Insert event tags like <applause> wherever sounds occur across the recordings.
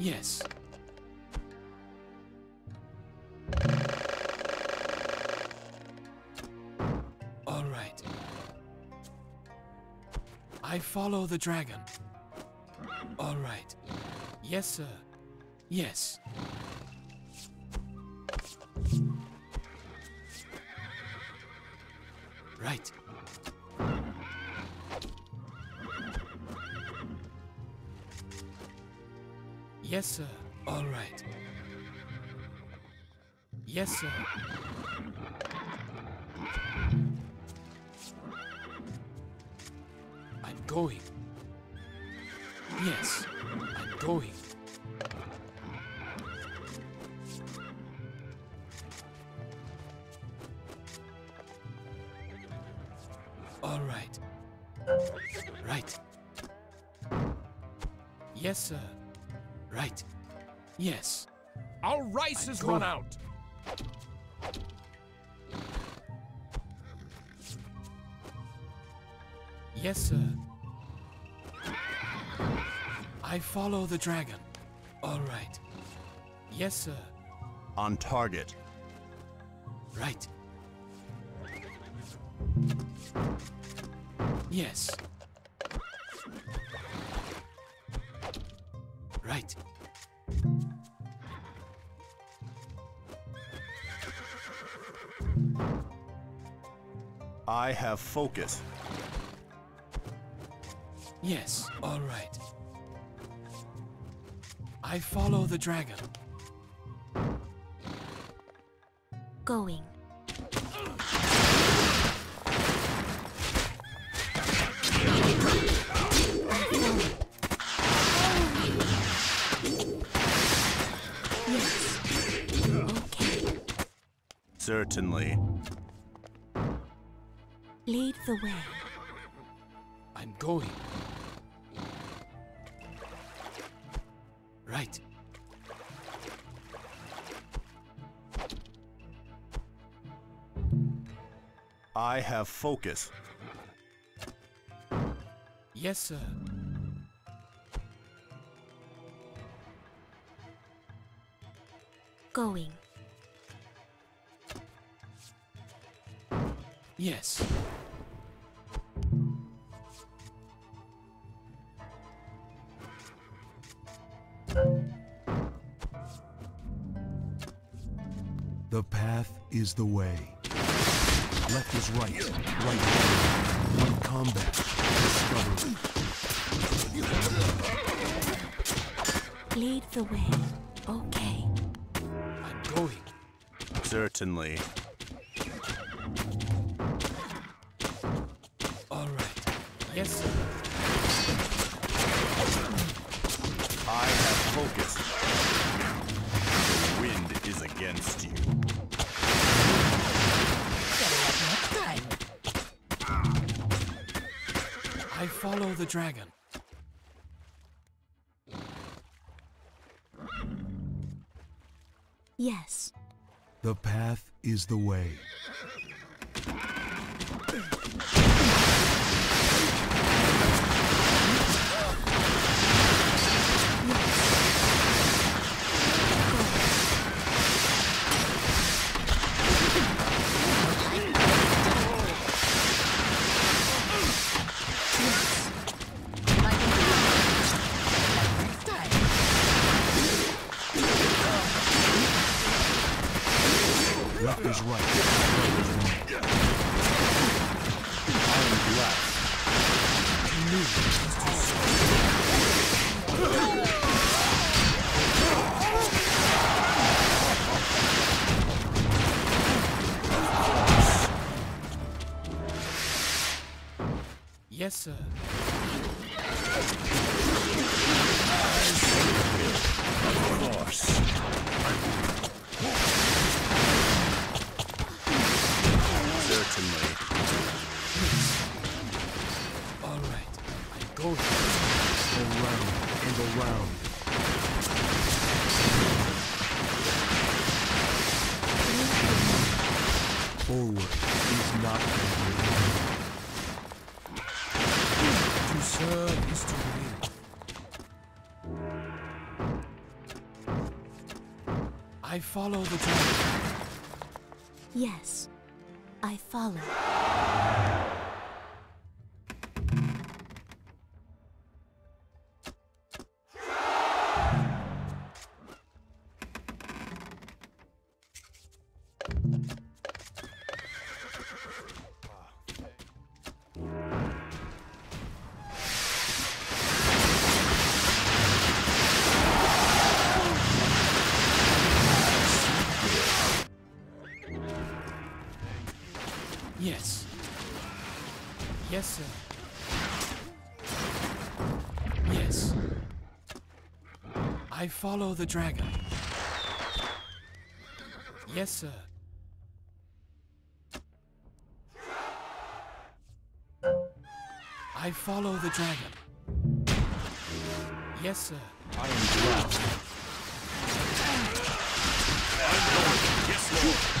Yes. All right. I follow the dragon. All right. Yes, sir. Yes. Right. Yes, sir. All right. Yes, sir. I'm going. Yes, follow the dragon. All right. Yes, sir. On target. Right. Yes. Right. I have focus. Yes. All right. I follow the dragon. Going. Yes. Okay. Certainly. Lead the way. I'm going. I have focus. Yes, sir. Going. Yes. The path is the way. Left is right. Right is left. One combat. Discovery. Lead the way. Okay. I'm going. Certainly. All right. Yes, sir. I have focus. The wind is against you. I follow the dragon. Yes. The path is the way. I follow the dragon. Yes, I follow. Follow the dragon. Yes, sir. I follow the dragon. Yes, sir. I am glad. Yes, Lord.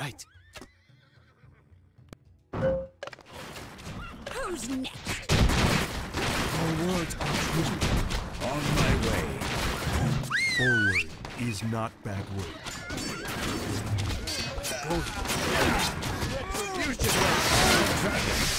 Right. Who's next? Your words are true. On my way. Forward is not backward. Retribution will follow. Dragon.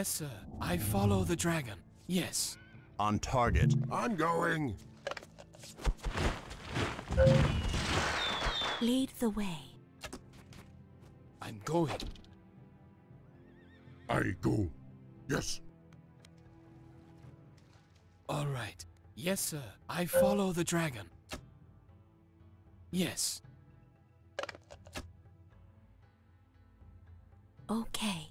Yes, sir. I follow the dragon. Yes. On target. I'm going. Lead the way. I'm going. I go. Yes. All right. Yes, sir. I follow the dragon. Yes. Okay.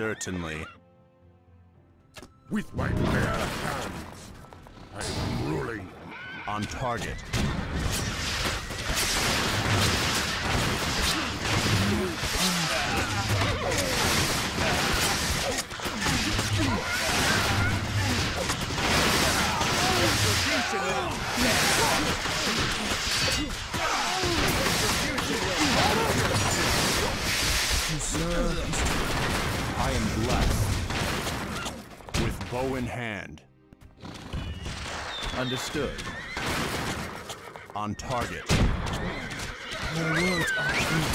Certainly. With my bare hands, I am ruling. On target. To serve is to I am blessed. With bow in hand. Understood. On target. Your words are true.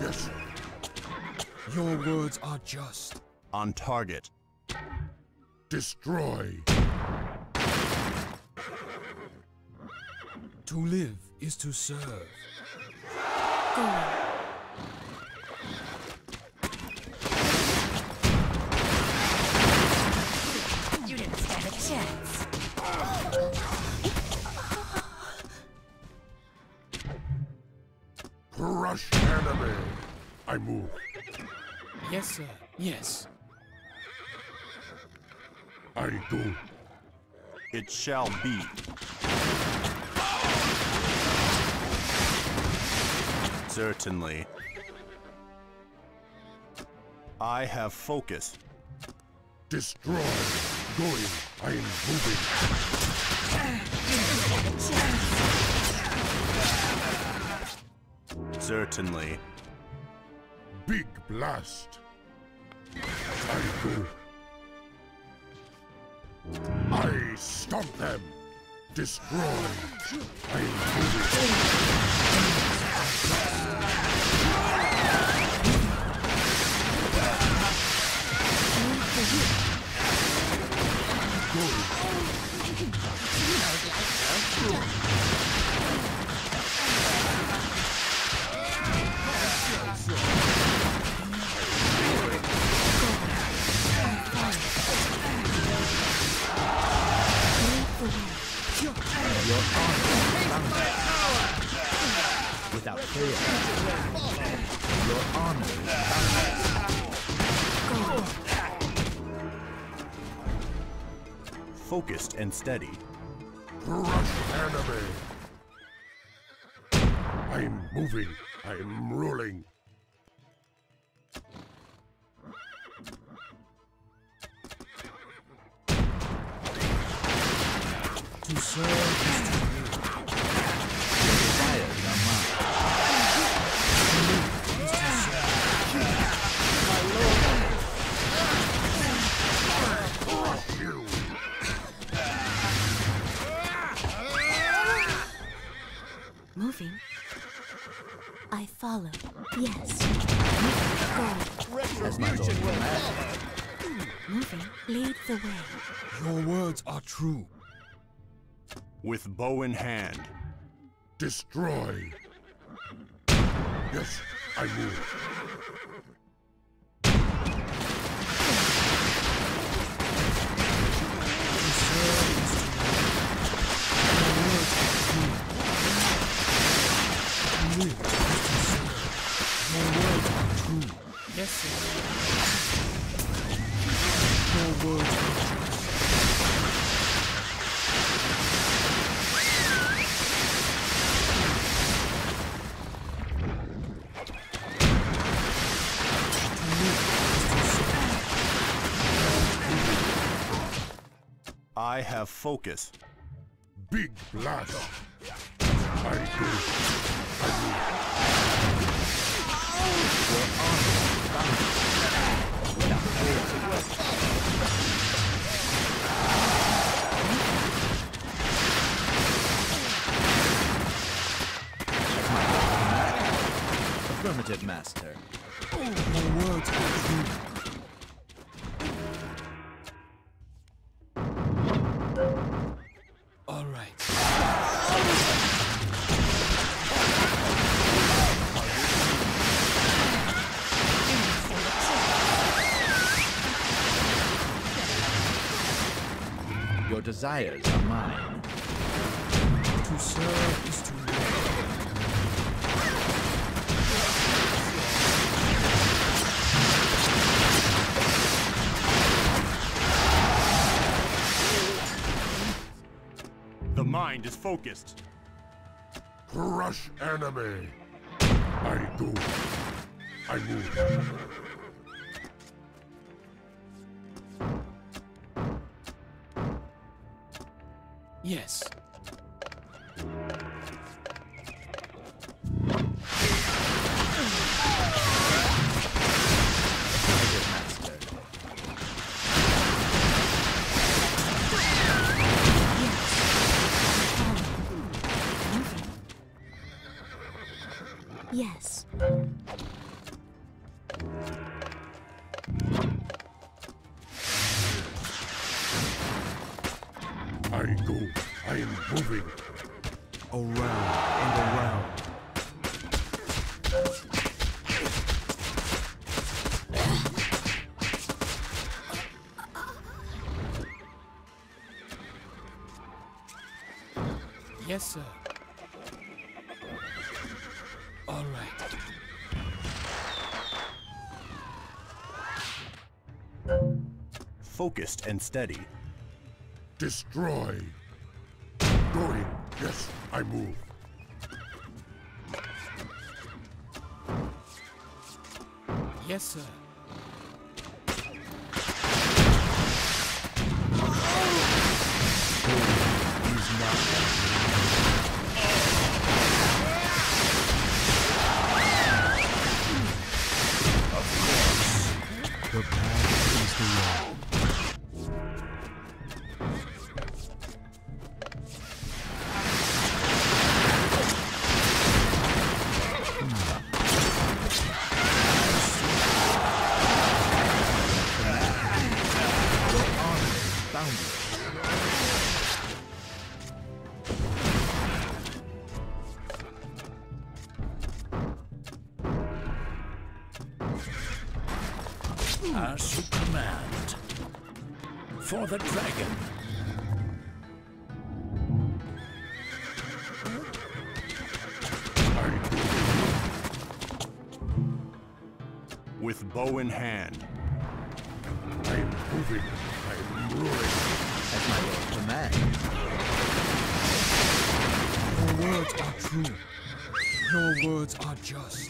Yes, Your words are just. On target. destroy. To live is to serve. Going. You didn't stand a chance. Crush enemy. I move. Yes, sir. Yes. I do. It shall be. Certainly. I have focus. Destroy. Going. I am moving. Certainly. Big blast. I do. I stomp them. Destroy. I am moving. Focused and steady. True. With bow in hand. Destroy. Yes, I move. To serve is to I have focus. Big blast. I do. I do. Affirmative, Master. My words are desires are mine. To serve is to live. The mind is focused. Crush enemy. I do. I move. Yes. Focused and steady. Destroy. Going. Yes, I move. Yes, sir. Honor is boundless. As you command. For the dragon. With bow in hand. Just.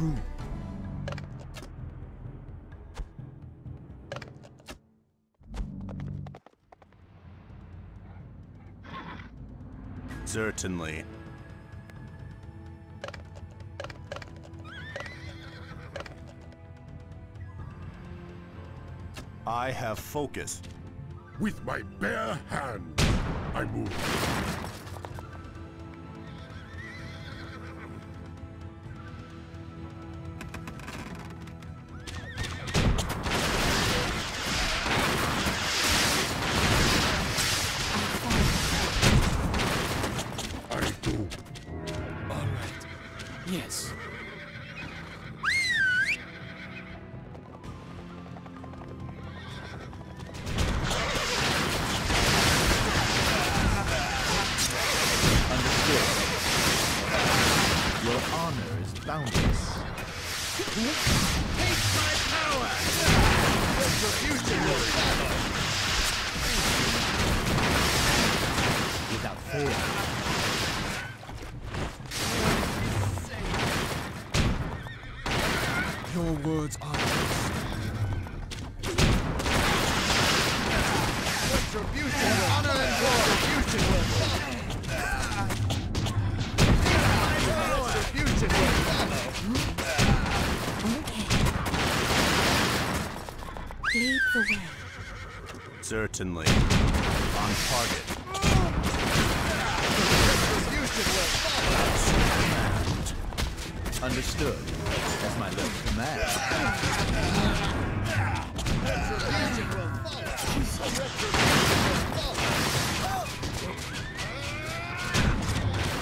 Words true. Certainly. I have focus. With my bare hand, I move.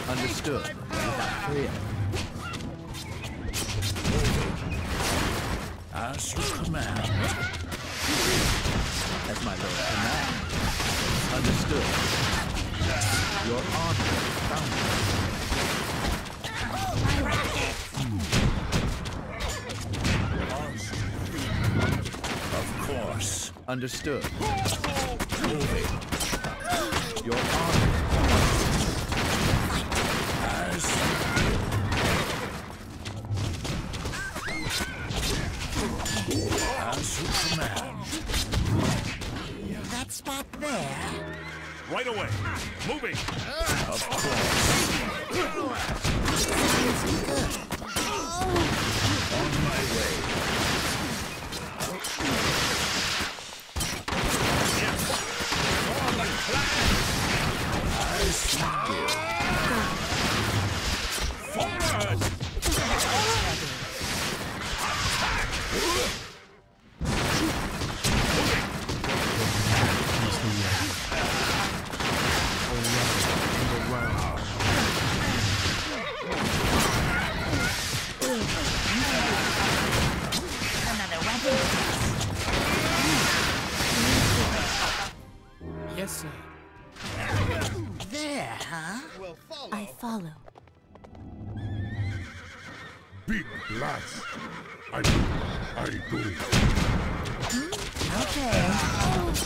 Understood. understood. will follow. I follow. Big blast. I do. I do. Hmm? Okay. Oh. Let's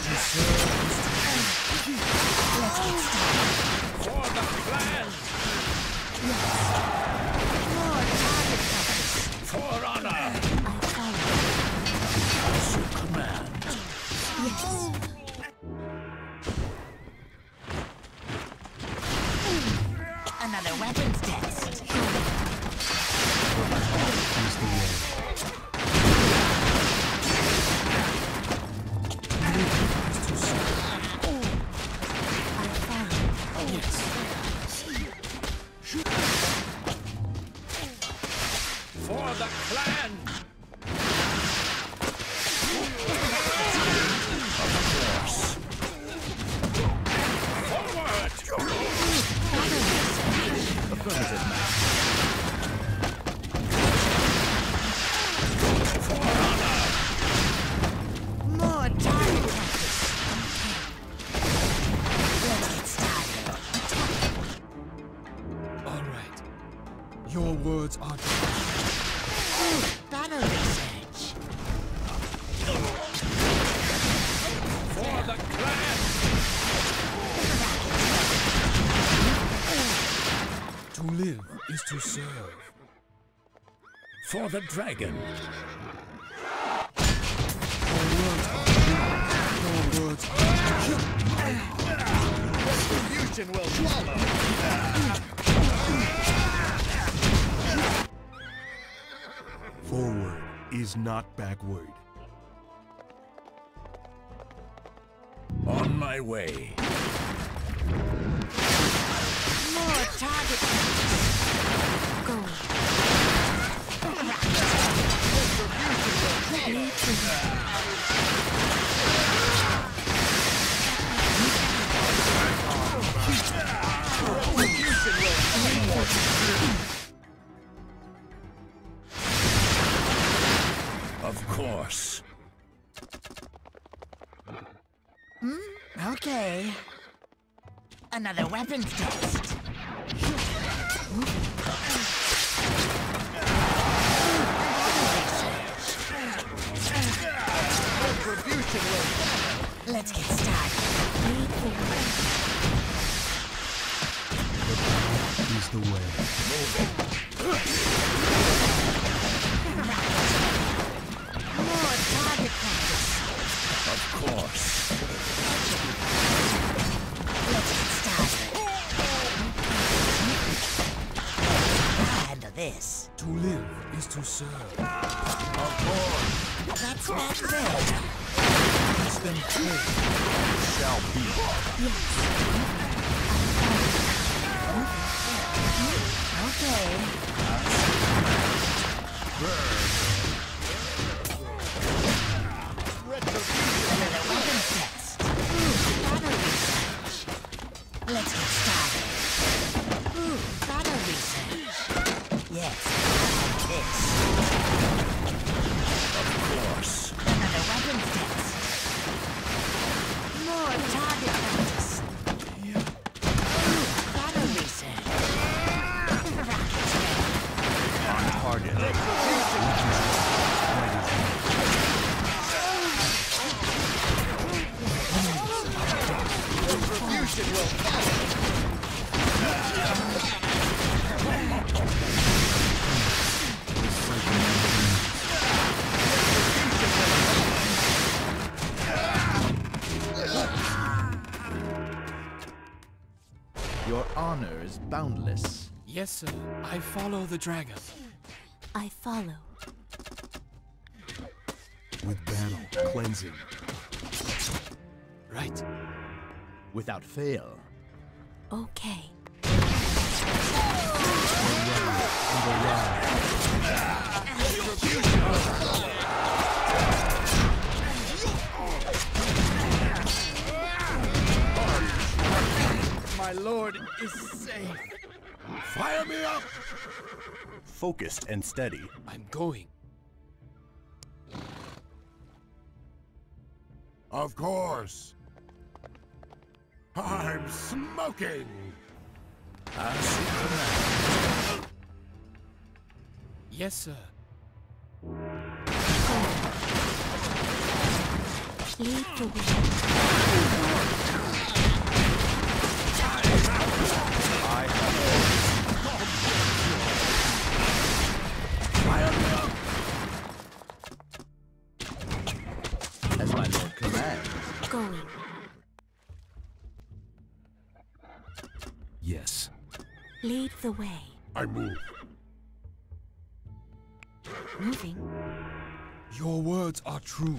For the plan. Yes. More target. For honor. I follow. As you command. Yes. for the dragon. Will swallow. Forward is not backward. On my way. More. Go. Of course. Hmm, okay. Another weapons test. Let's get started. The path is the way. More target practice. Of course. Let's get started. I'll this. To live is to serve. Of course. That's back there. It's been paid. Shall be. Okay. Another boundless. Yes, uh, sir. I follow the dragon. I follow. With battle, cleansing. Right. Without fail. Focused and steady. I'm going. Of course. I'm smoking! As you command. Yes, sir. Lead the way. I move. Moving. Your words are true.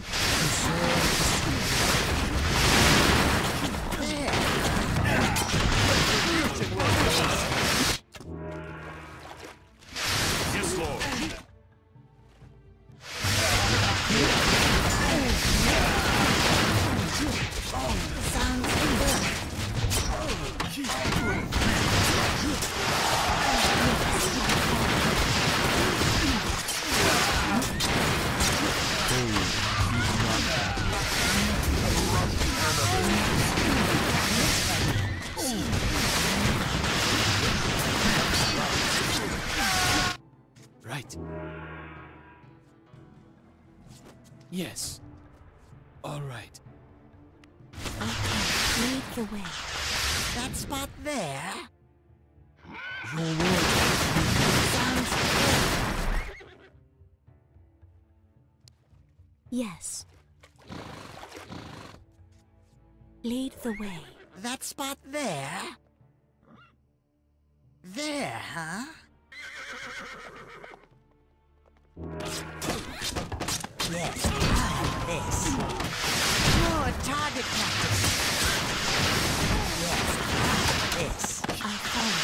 Lead the way. That spot there. There, huh? Yes, I have this. More target practice. Yes, I have this. I follow.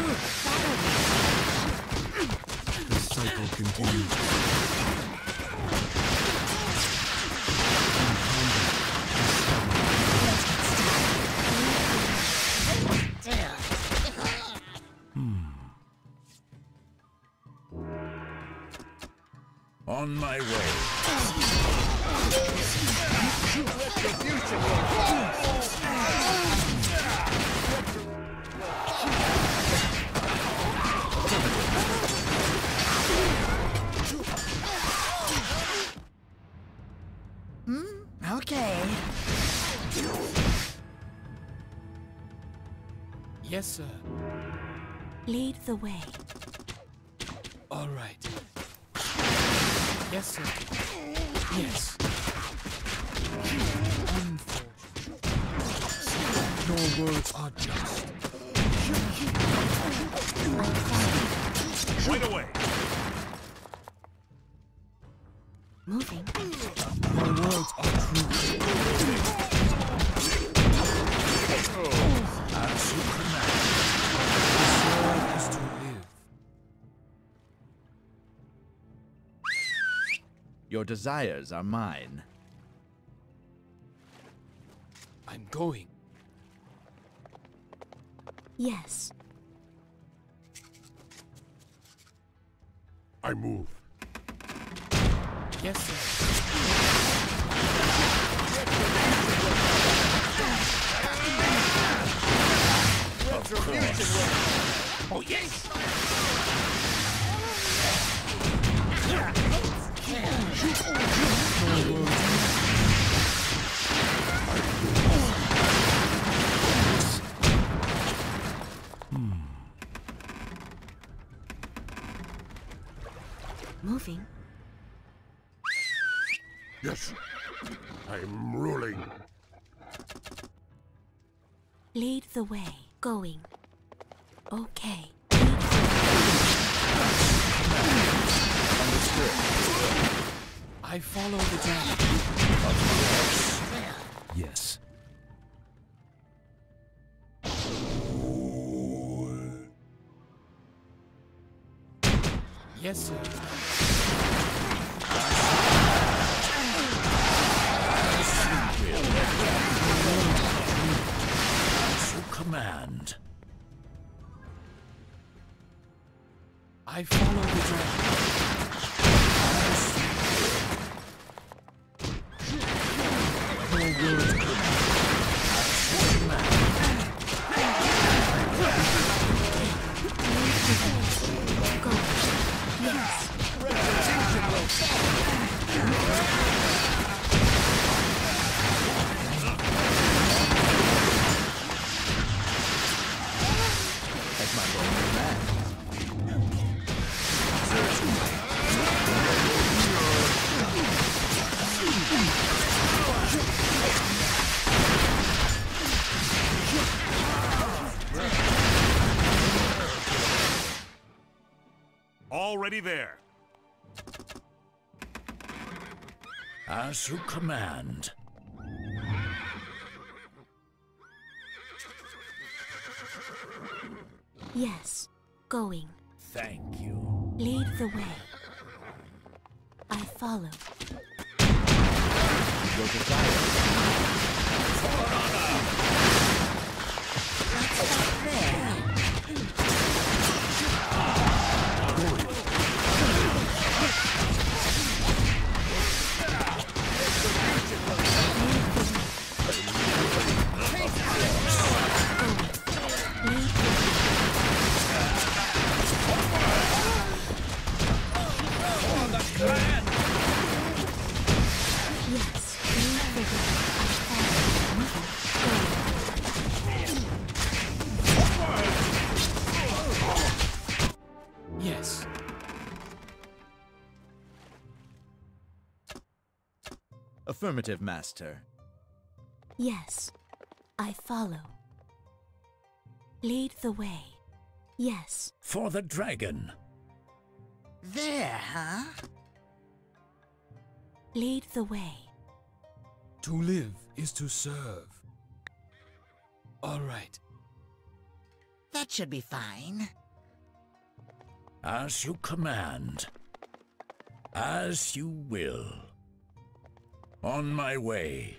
Ooh, battle research. The cycle continues. my way. Hmm? Okay. Yes, sir. Lead the way. Your desires are mine. I'm going. Yes. I move. Yes, sir. Of course. Oh, yes! Moving. Yes. I'm ruling. Lead the way. Going. Okay. I follow the dragon. Yes. Yes, sir. Command. I follow As you command. Yes. Going. Affirmative, Master. Yes. I follow. Lead the way. Yes. For the dragon. There, huh? Lead the way. To live is to serve. All right. That should be fine. As you command. As you will. On my way.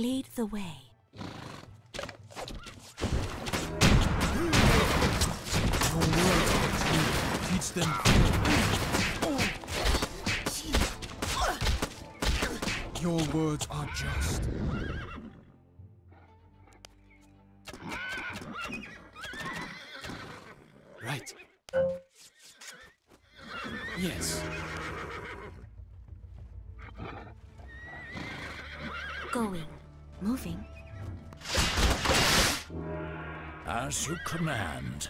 Lead the way. Your words are true. Teach them. Your words are just. As you command.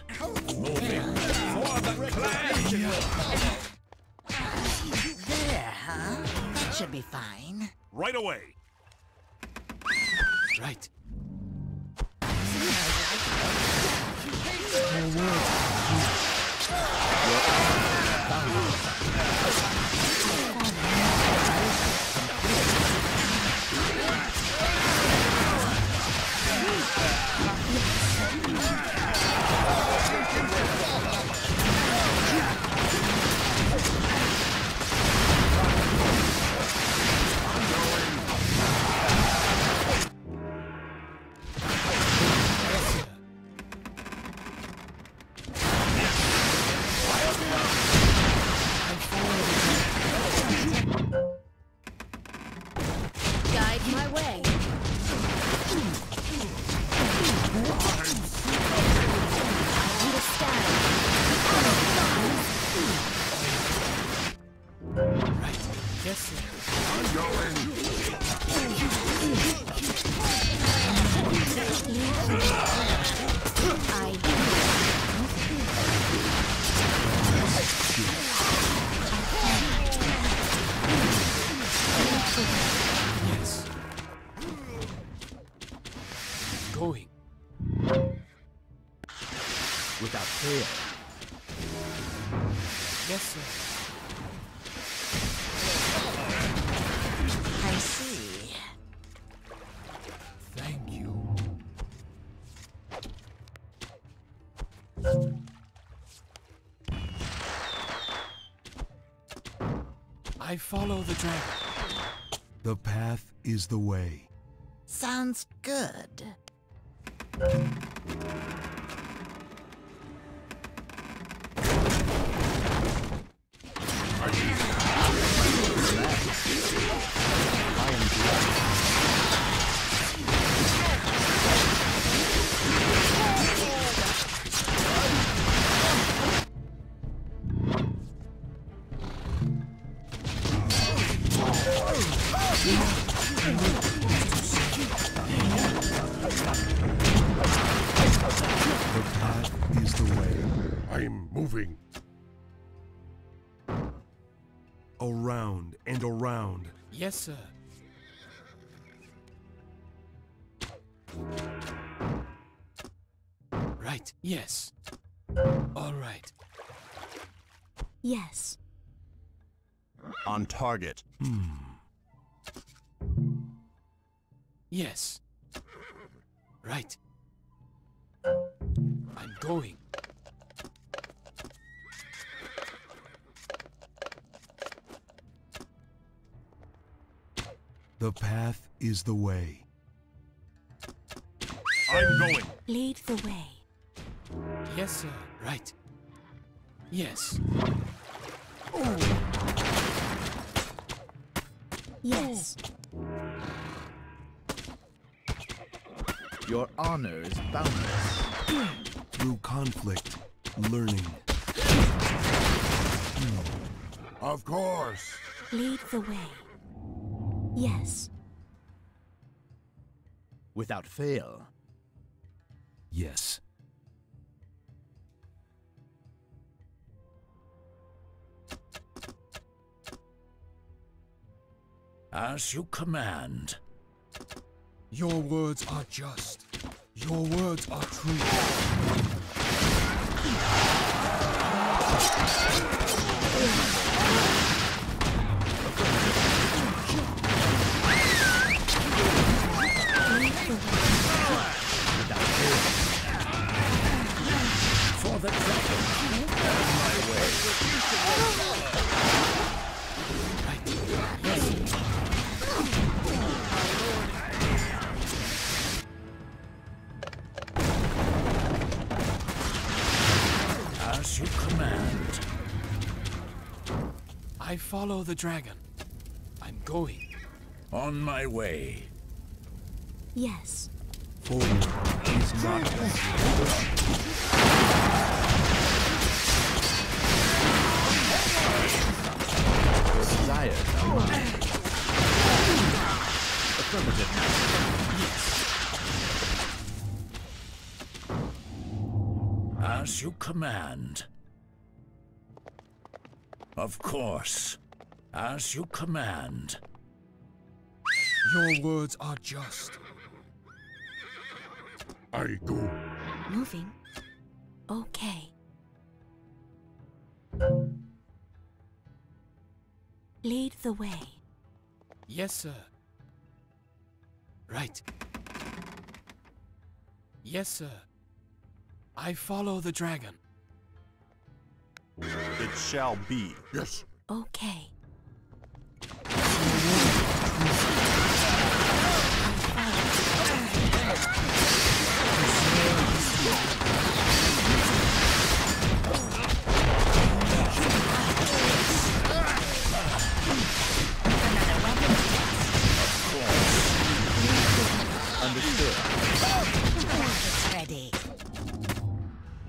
There, huh? That should be fine. Right away. I follow the dragon. The path is the way. Sounds good. Yes, sir. Right. Yes. All right. Yes. on target. Hmm. Yes. Right. I'm going. The path is the way. I'm going. Lead the way. Yes, sir. Right. Yes. Yes. Your honor is boundless. Through conflict, learning. Of course. Lead the way. Yes. Without fail. Yes. As you command. Your words are just. Your words are true. Without fail. For the dragon. my way. As you command. I follow the dragon. I'm going. On my way. Yes. Forward Affirmative, master. As you command. Of course. As you command. Your words are just. I go. Moving. Okay. Lead the way. Yes, sir. Right. Yes, sir. I follow the dragon. It shall be. Yes. Okay.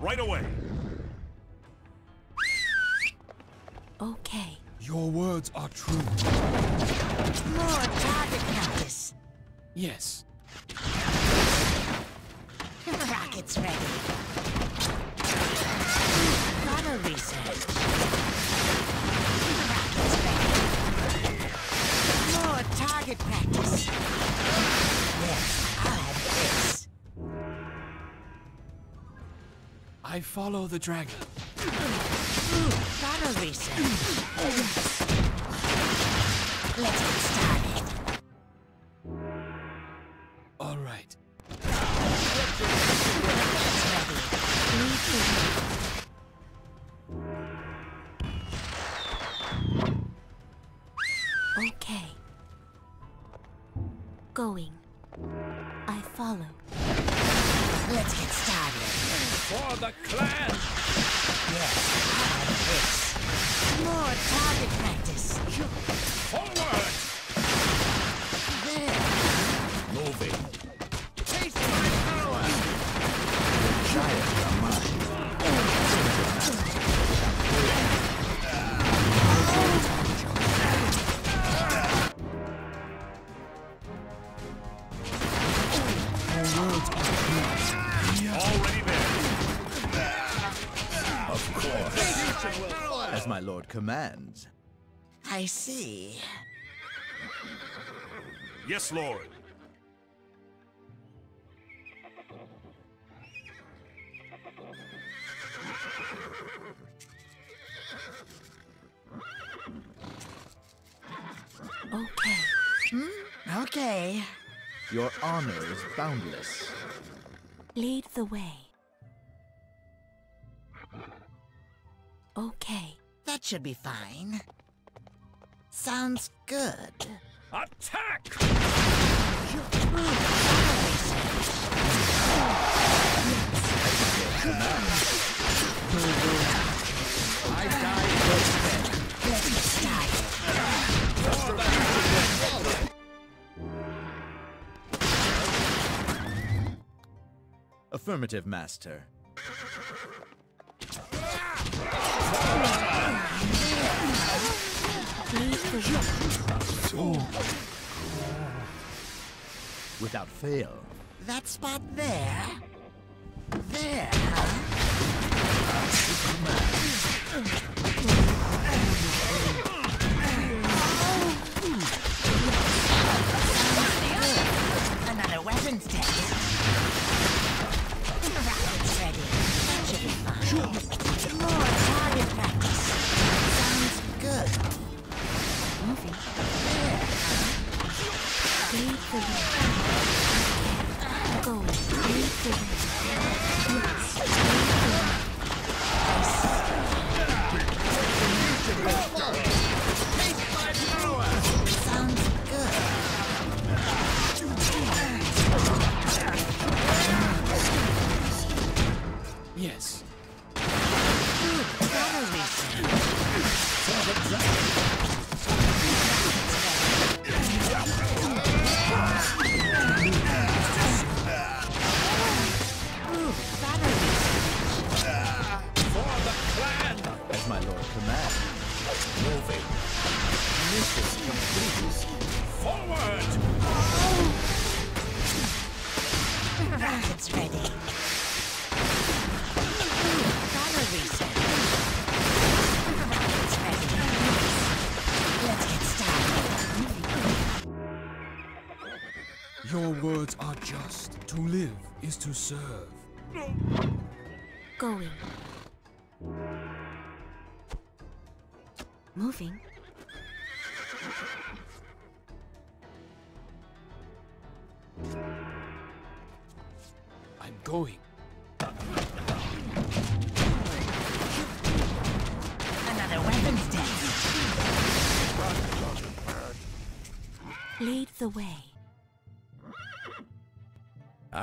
Right away. Okay. Your words are true. More target practice. Yes. <laughs> Rockets ready. Auto research. <laughs> Rockets ready. More target practice. I follow the dragon. Auto research. Let's get started. Clan! Yes, this. More target practice. Forward! Lord commands. I see. Yes, Lord. Okay. Hmm? Okay. Your honor is boundless. Lead the way. Okay. That should be fine. Sounds good. Attack! I die first then. Let's get started. Affirmative, Master. Without fail. That spot there? There. Another weapons test. Rockets ready. That should be fun. More target practice. Sounds good. Moving. There, huh? Lead the way. Going. Lead live is to serve. Going. Moving. I'm going. Another weapons test. Lead the way.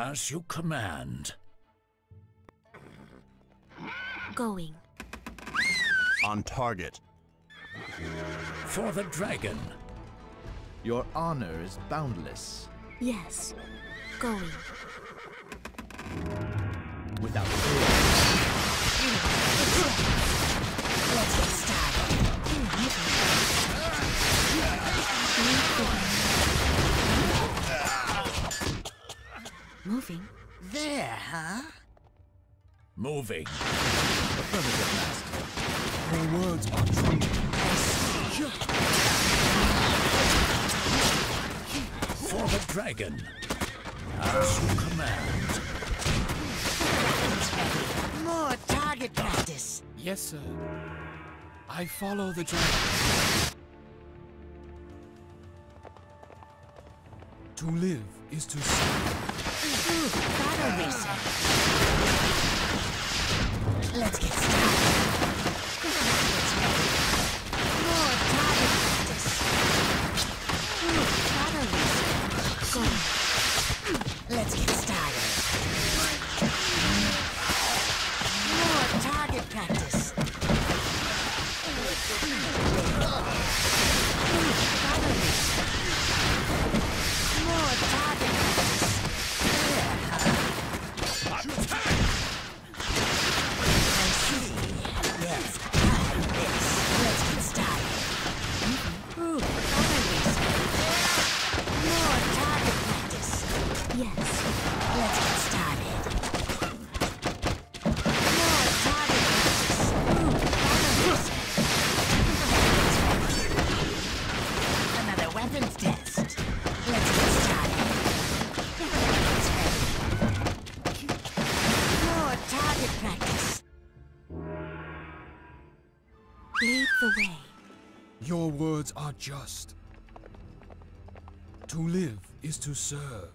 As you command. Going. On target. For the dragon. Your honor is boundless. Yes. Going. Without Moving. There, huh? Moving. Affirmative, Master. Your words are true. For the dragon. As you command. More target practice. Yes, sir. I follow the dragon. To live is to serve. Battle reset. Let's get started. Just. To live is to serve.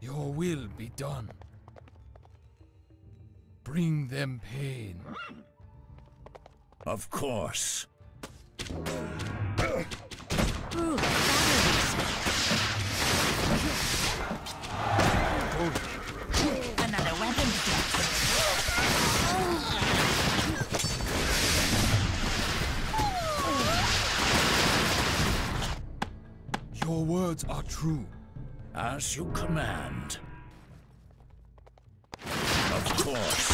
Your will be done. Bring them pain. Of course. Ooh, Your words are true. As you command. Of course.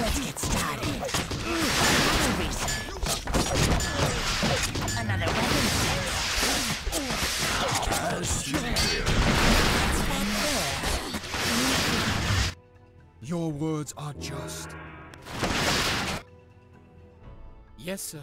Let's get started. Another research. Another weapon set. As you will. What's that there? Your words are just. Yes, sir.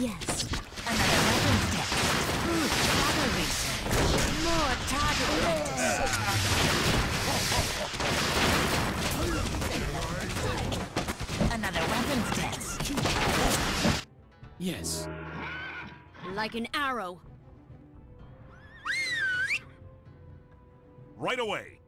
Yes. Another weapon test. Ooh, battle research. More target practice. Another weapons test. Yes. Like an arrow. Right away.